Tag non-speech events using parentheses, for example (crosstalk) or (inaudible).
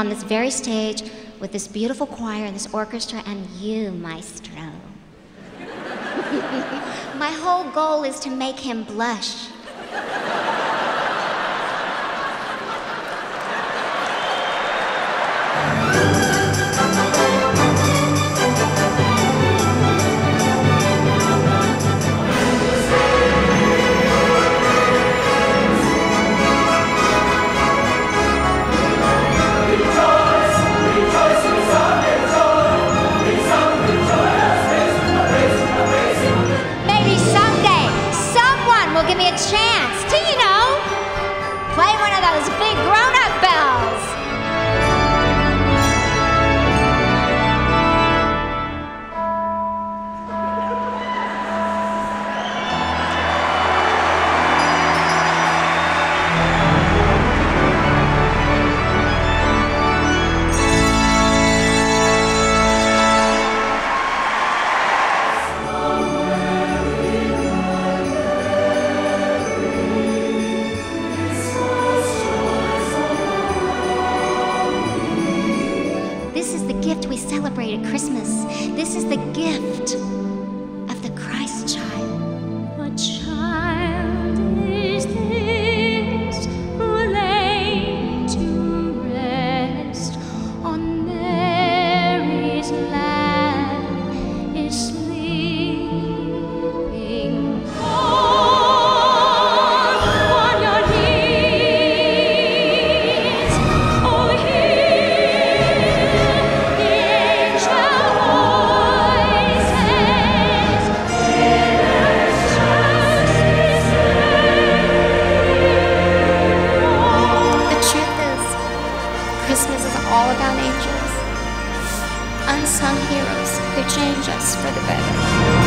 on this very stage with this beautiful choir and this orchestra and you, maestro. (laughs) My whole goal is to make him blush. A chance Christmas. This is the gift of the Christ child unsung heroes who change us for the better.